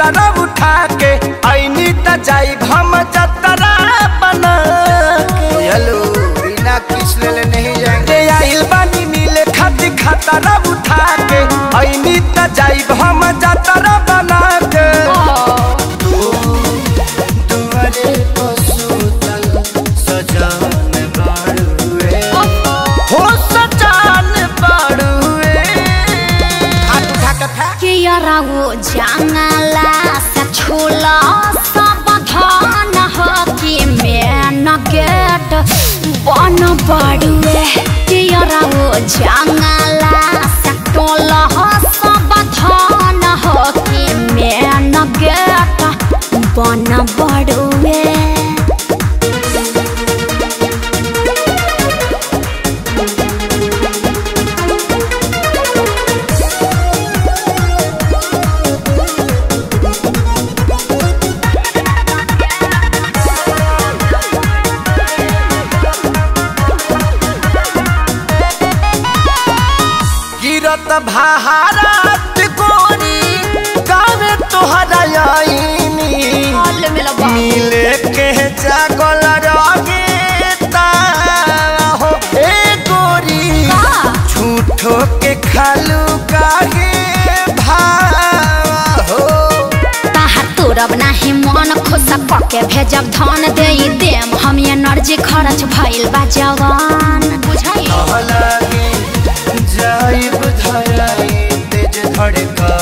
तरफ़ उठा के आईनी त जाई हम जंगला से छोला सब धान हो कि बन जंगला से टोला मेन गेट बन गिरत भारत कोरी गावे तोहरा आईनी। मिले के जागल रगे हो ए गोरी। झूठो के खालू काहे भाव तोरब नाही मन खुश पके भेजब धन दे देम। हम एनर्जी खर्च भइल बा जवान। बुझाई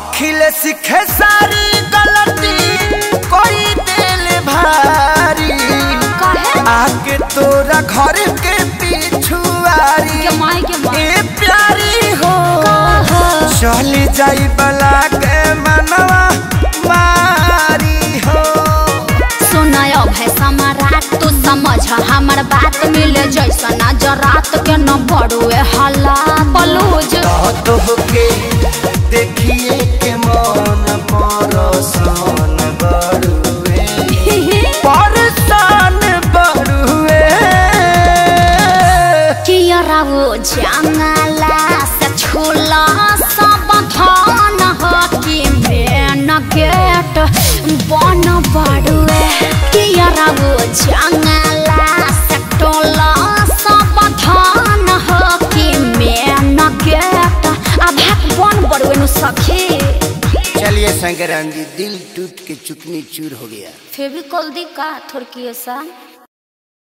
अखिल सीखे सारी गलती कोई दिल भारी। कहे? आके तोरा घर के पिछुआरी। के के ए प्यारी हो। कहा? चली जाई बला के मनवा मारी हो। सुनय भय सम्राट तू समझ हमर बात मिले जैसा नजरात के न बड़ुए हल्ला बलूज। तो के चलिए शंकराम जी, दिल टूट के चुकनी चूर हो गया। फेविकॉल दी का थोड़की ऐसा?